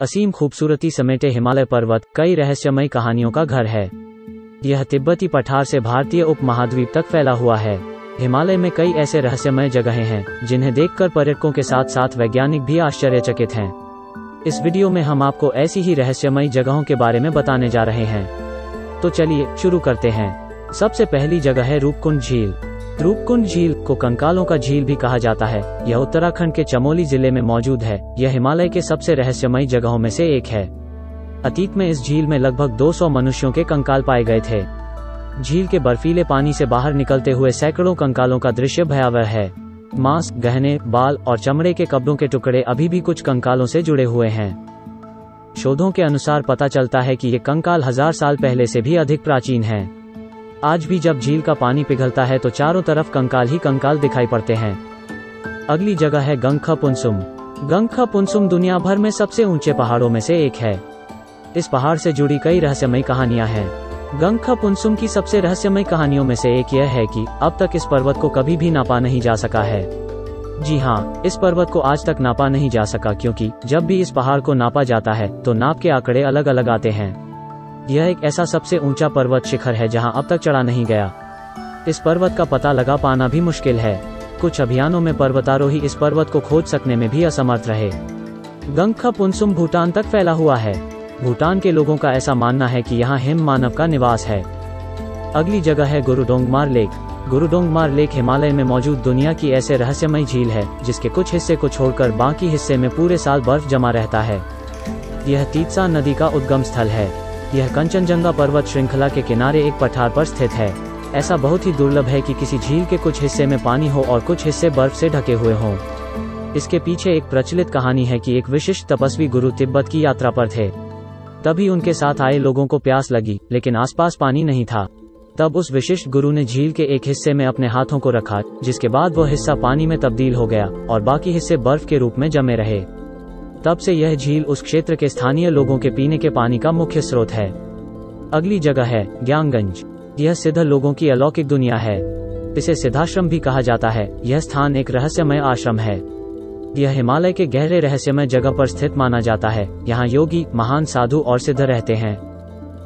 असीम खूबसूरती समेटे हिमालय पर्वत, कई रहस्यमयी कहानियों का घर है। यह तिब्बती पठार से भारतीय उपमहाद्वीप तक फैला हुआ है। हिमालय में कई ऐसे रहस्यमय जगहें हैं, जिन्हें देखकर पर्यटकों के साथ साथ वैज्ञानिक भी आश्चर्यचकित हैं। इस वीडियो में हम आपको ऐसी ही रहस्यमयी जगहों के बारे में बताने जा रहे हैं। तो चलिए शुरू करते हैं। सबसे पहली जगह है रूपकुंड झील। रूपकुंड झील को कंकालों का झील भी कहा जाता है। यह उत्तराखंड के चमोली ज़िले में मौजूद है। यह हिमालय के सबसे रहस्यमयी जगहों में से एक है। अतीत में इस झील में लगभग 200 मनुष्यों के कंकाल पाए गए थे। झील के बर्फीले पानी से बाहर निकलते हुए सैकड़ों कंकालों का दृश्य भयावह है। मांस, गहने, बाल और चमड़े के कपड़ों के टुकड़े अभी भी कुछ कंकालों से जुड़े हुए हैं। शोधों के अनुसार पता चलता है कि ये कंकाल हज़ार साल पहले से भी अधिक प्राचीन हैं। आज भी जब झील का पानी पिघलता है तो चारों तरफ़ कंकाल ही कंकाल दिखाई पड़ते हैं। अगली जगह है गंगखा पुनसुम। गंगखा पुनसुम दुनिया भर में सबसे ऊँचे पहाड़ों में से एक है। इस पहाड़ से जुड़ी कई रहस्यमयी कहानियाँ हैं। गंगखा पुनसुम की सबसे रहस्यमय कहानियों में से एक यह है कि अब तक इस पर्वत को कभी भी नापा नहीं जा सका है। जी हाँ इस पर्वत को आज तक नापा नहीं जा सका क्योंकि जब भी इस पहाड़ को नापा जाता है तो नाप के आंकड़े अलग अलग आते हैं। यह एक ऐसा सबसे ऊँचा पर्वत शिखर है जहाँ अब तक चढ़ा नहीं गया। इस पर्वत का पता लगा पाना भी मुश्किल है। कुछ अभियानों में पर्वतारोही इस पर्वत को खोज सकने में भी असमर्थ रहे। गंगखा पुनसुम भूटान तक फैला हुआ है। भूटान के लोगों का ऐसा मानना है कि यहाँ हिम मानव का निवास है। अगली जगह है गुरुडोंगमार लेक। गुरुडोंगमार लेक हिमालय में मौजूद दुनिया की ऐसे रहस्यमय झील है, जिसके कुछ हिस्से को छोड़कर बाकी हिस्से में पूरे साल बर्फ़ जमा रहता है। यह तीतसा नदी का उद्गम स्थल है। यह कंचनजंगा पर्वत श्रृंखला के किनारे एक पठार पर स्थित है। ऐसा बहुत ही दुर्लभ है कि किसी झील के कुछ हिस्से में पानी हो और कुछ हिस्से बर्फ़ से ढके हुए हों। इसके पीछे एक प्रचलित कहानी है कि एक विशिष्ट तपस्वी गुरु तिब्बत की यात्रा पर थे। तभी उनके साथ आए लोगों को प्यास लगी, लेकिन आसपास पानी नहीं था। तब उस विशिष्ट गुरु ने झील के एक हिस्से में अपने हाथों को रखा, जिसके बाद वह हिस्सा पानी में तब्दील हो गया, और बाकी हिस्से बर्फ़ के रूप में जमे रहे। तब से यह झील उस क्षेत्र के स्थानीय लोगों के पीने के पानी का मुख्य स्रोत है। अगली जगह है ज्ञानगंज यह सिद्ध लोगों की अलौकिक दुनिया है। इसे सिद्धाश्रम भी कहा जाता है। यह स्थान एक रहस्यमय आश्रम है। यह हिमालय के गहरे रहस्यमय जगह पर स्थित माना जाता है। यहाँ योगी, महान साधु और सिद्ध रहते हैं।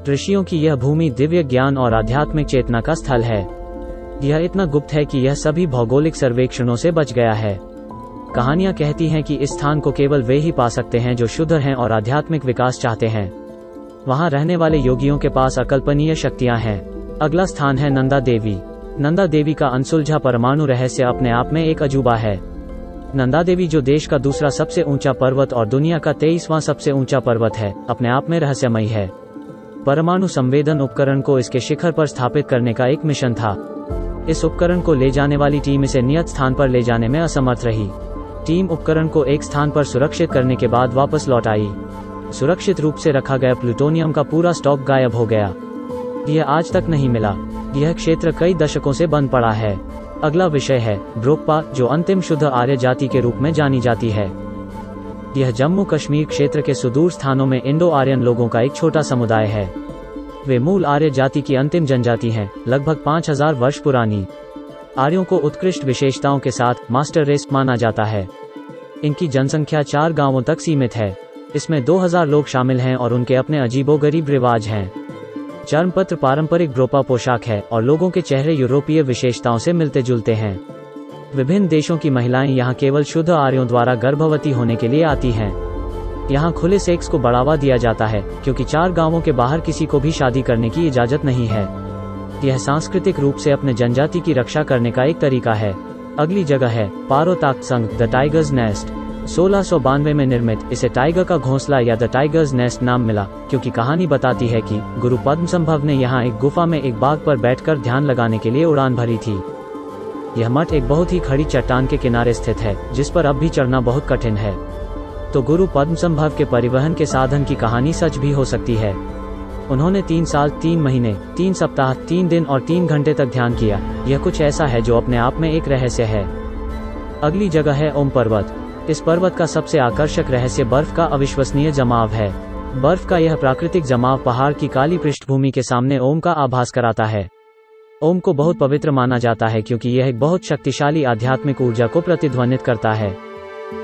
ऋषियों की यह भूमि दिव्य ज्ञान और आध्यात्मिक चेतना का स्थल है। यह इतना गुप्त है कि यह सभी भौगोलिक सर्वेक्षणों से बच गया है। कहानियाँ कहती हैं कि इस स्थान को केवल वे ही पा सकते हैं जो शुद्ध हैं और आध्यात्मिक विकास चाहते हैं। वहाँ रहने वाले योगियों के पास अकल्पनीय शक्तियाँ हैं। अगला स्थान है नंदा देवी। नंदा देवी का अनसुलझा परमाणु रहस्य अपने आप में एक अजूबा है। नंदा देवी जो देश का दूसरा सबसे ऊँचा पर्वत और दुनिया का तेईसवां सबसे ऊँचा पर्वत है, अपने आप में रहस्यमयी है। परमाणु संवेदन उपकरण को इसके शिखर पर स्थापित करने का एक मिशन था। इस उपकरण को ले जाने वाली टीम इसे नियत स्थान पर ले जाने में असमर्थ रही। टीम उपकरण को एक स्थान पर सुरक्षित करने के बाद वापस लौट आई। सुरक्षित रूप से रखा गया प्लूटोनियम का पूरा स्टॉक गायब हो गया। यह आज तक नहीं मिला। यह क्षेत्र कई दशकों से बंद पड़ा है। अगला विषय है ब्रोकपा जो अंतिम शुद्ध आर्य जाति के रूप में जानी जाती है। यह जम्मू कश्मीर क्षेत्र के सुदूर स्थानों में इंडो आर्यन लोगों का एक छोटा समुदाय है। वे मूल आर्य जाति की अंतिम जनजाति हैं, लगभग 5000 वर्ष पुरानी। आर्यों को उत्कृष्ट विशेषताओं के साथ मास्टर रेस माना जाता है। इनकी जनसंख्या चार गाँवों तक सीमित है। इसमें 2000 लोग शामिल हैं और उनके अपने अजीबो गरीब रिवाज हैं। चर्मपत्र पारंपरिक ब्रोपा पोशाक है और लोगों के चेहरे यूरोपीय विशेषताओं से मिलते जुलते हैं। विभिन्न देशों की महिलाएँ यहाँ केवल शुद्ध आर्यों द्वारा गर्भवती होने के लिए आती हैं। यहाँ खुले सेक्स को बढ़ावा दिया जाता है, क्योंकि चार गाँवों के बाहर किसी को भी शादी करने की इजाज़त नहीं है। यह सांस्कृतिक रूप से अपने जनजाति की रक्षा करने का एक तरीका है। अगली जगह है पारो ताक संघ, द टाइगर्स नेस्ट। सोलह में निर्मित इसे टाइगर का घोंसला या द टाइगर्स नेस्ट नाम मिला, क्योंकि कहानी बताती है कि गुरु पद्म संभव ने यहाँ एक गुफा में एक बाग पर बैठकर ध्यान लगाने के लिए उड़ान भरी थी। यह मठ एक बहुत ही खड़ी चट्टान के किनारे स्थित है, जिस पर अब भी चढ़ना बहुत कठिन है। तो गुरु पद्म संभव के परिवहन के साधन की कहानी सच भी हो सकती है। उन्होंने तीन साल, तीन महीने, तीन सप्ताह, तीन दिन और तीन घंटे तक ध्यान किया। यह कुछ ऐसा है जो अपने आप में एक रहस्य है। अगली जगह है ओम पर्वत। इस पर्वत का सबसे आकर्षक रहस्य बर्फ़ का अविश्वसनीय जमाव है। बर्फ़ का यह प्राकृतिक जमाव पहाड़ की काली पृष्ठभूमि के सामने ओम का आभास कराता है। ओम को बहुत पवित्र माना जाता है क्योंकि यह एक बहुत शक्तिशाली आध्यात्मिक ऊर्जा को प्रतिध्वनित करता है।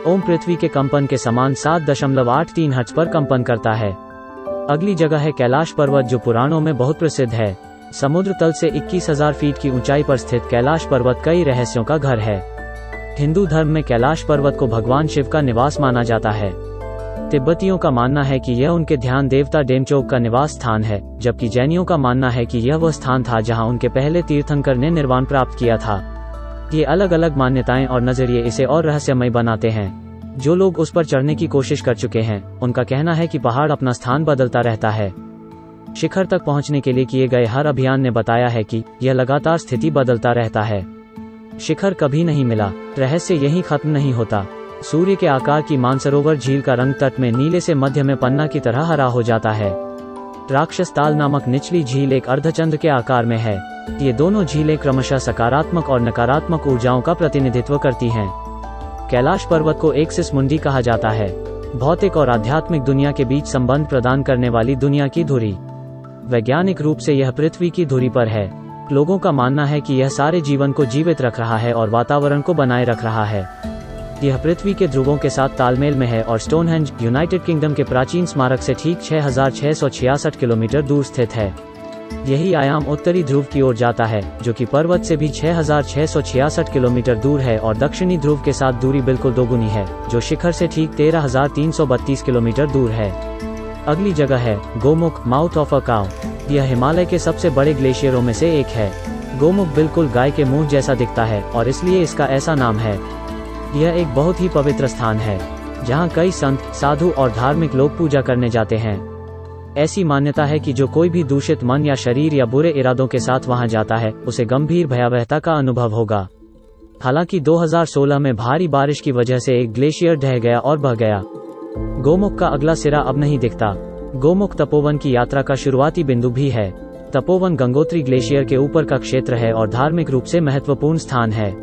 ओम पृथ्वी के कंपन के समान सात दशमलव आठ तीन हर्ट्ज पर कंपन करता है। अगली जगह है कैलाश पर्वत जो पुराणों में बहुत प्रसिद्ध है। समुद्र तल से इक्कीस हज़ार फीट की ऊंचाई पर स्थित कैलाश पर्वत कई रहस्यों का घर है। हिंदू धर्म में कैलाश पर्वत को भगवान शिव का निवास माना जाता है। तिब्बतियों का मानना है कि यह उनके ध्यान देवता डेमचोक का निवास स्थान है, जबकि जैनियों का मानना है कि यह वह स्थान था जहाँ उनके पहले तीर्थंकर ने निर्वाण प्राप्त किया था। ये अलग अलग मान्यताएँ और नज़रिए इसे और रहस्यमय बनाते हैं। जो लोग उस पर चढ़ने की कोशिश कर चुके हैं, उनका कहना है कि पहाड़ अपना स्थान बदलता रहता है। शिखर तक पहुँचने के लिए किए गए हर अभियान ने बताया है कि यह लगातार स्थिति बदलता रहता है। शिखर कभी नहीं मिला, रहस्य यही खत्म नहीं होता। सूर्य के आकार की मानसरोवर झील का रंग तट में नीले से मध्य में पन्ना की तरह हरा हो जाता है। राक्षस ताल नामक निचली झील एक अर्धचंद्र के आकार में है। ये दोनों झीलें क्रमशः सकारात्मक और नकारात्मक ऊर्जाओं का प्रतिनिधित्व करती हैं। कैलाश पर्वत को एक्सिस मुंडी कहा जाता है। भौतिक और आध्यात्मिक दुनिया के बीच संबंध प्रदान करने वाली दुनिया की धुरी। वैज्ञानिक रूप से यह पृथ्वी की धुरी पर है। लोगों का मानना है कि यह सारे जीवन को जीवित रख रहा है और वातावरण को बनाए रख रहा है। यह पृथ्वी के ध्रुवों के साथ तालमेल में है और स्टोनहेंज यूनाइटेड किंगडम के प्राचीन स्मारक से ठीक छह हज़ार छह सौ छियासठ किलोमीटर दूर स्थित है। यही आयाम उत्तरी ध्रुव की ओर जाता है जो कि पर्वत से भी छह हज़ार छह सौ छियासठ किलोमीटर दूर है और दक्षिणी ध्रुव के साथ दूरी बिल्कुल दोगुनी है जो शिखर से ठीक 13,332 किलोमीटर दूर है। अगली जगह है Gomukh mouth of a cow यह हिमालय के सबसे बड़े ग्लेशियरों में से एक है। गोमुख बिल्कुल गाय के मुँह जैसा दिखता है और इसलिए इसका ऐसा नाम है। यह एक बहुत ही पवित्र स्थान है जहाँ कई संत साधु और धार्मिक लोग पूजा करने जाते हैं। ऐसी मान्यता है कि जो कोई भी दूषित मन या शरीर या बुरे इरादों के साथ वहाँ जाता है, उसे गंभीर भयावहता का अनुभव होगा। हालाँकि 2016 में भारी बारिश की वजह से एक ग्लेशियर ढह गया और बह गया। गोमुख का अगला सिरा अब नहीं दिखता। गोमुख तपोवन की यात्रा का शुरुआती बिंदु भी है। तपोवन गंगोत्री ग्लेशियर के ऊपर का क्षेत्र है और धार्मिक रूप से महत्वपूर्ण स्थान है।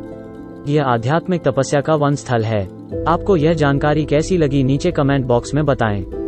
यह आध्यात्मिक तपस्या का वन स्थल है। आपको यह जानकारी कैसी लगी नीचे कमेंट बॉक्स में बताएँ।